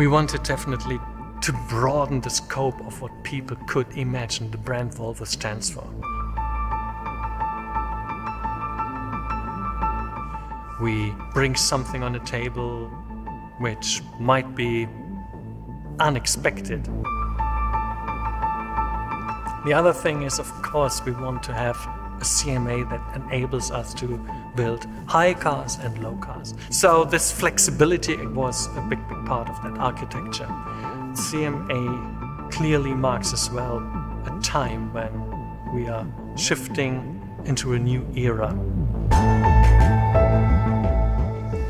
We wanted definitely to broaden the scope of what people could imagine the brand Volvo stands for. We bring something on the table which might be unexpected. The other thing is, of course, we want to have a CMA that enables us to build high cars and low cars. So this flexibility was a big, big part of that architecture. CMA clearly marks as well a time when we are shifting into a new era.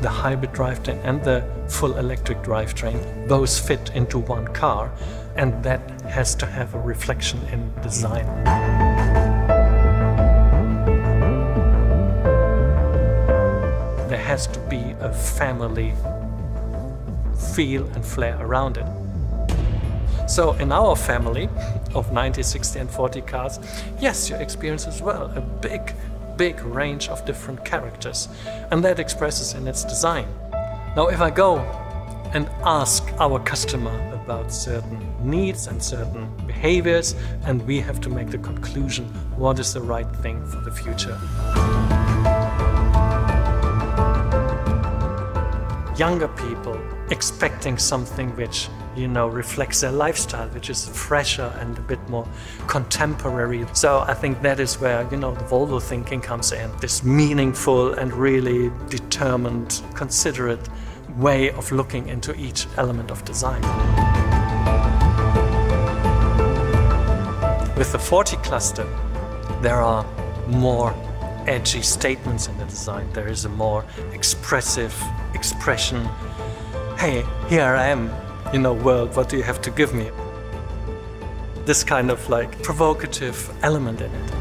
The hybrid drivetrain and the full electric drivetrain both fit into one car and that has to have a reflection in design. Has to be a family feel and flair around it. So in our family of 90, 60 and 40 cars, yes, you experience as well a big, big range of different characters and that expresses in its design. Now if I go and ask our customer about certain needs and certain behaviors and we have to make the conclusion what is the right thing for the future. Younger people expecting something which you know reflects their lifestyle which is fresher and a bit more contemporary. So i think that is where you know the volvo thinking comes in this meaningful and really determined considerate way of looking into each element of design. With the 40 cluster there are more edgy statements in the design there is a more expressive expression hey here i am you know, world, what do you have to give me? This kind of like provocative element in it.